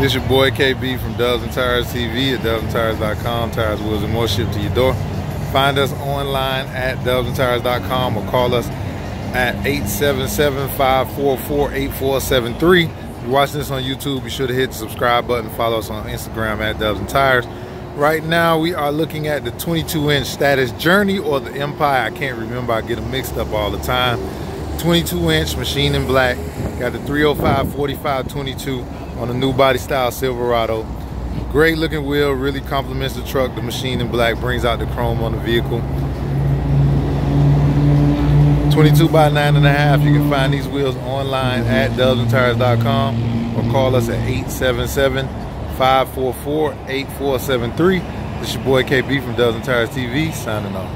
This your boy KB from Dubs and Tires TV at dubsandtires.com. Tires, wheels, and more shipped to your door. Find us online at dubsandtires.com or call us at 877-544-8473. If you're watching this on YouTube, be sure to hit the subscribe button. Follow us on Instagram at Dubs and Tires. Right now, we are looking at the 22-inch Status Journey or the Empire. I can't remember. I get them mixed up all the time. 22-inch, machine in black. Got the 305 45 22 on a new body style Silverado. Great looking wheel, really complements the truck. The machine in black brings out the chrome on the vehicle. 22 by 9.5. You can find these wheels online at dubsandtires.com or call us at 877 544 8473. This is your boy KB from and Tires TV signing off.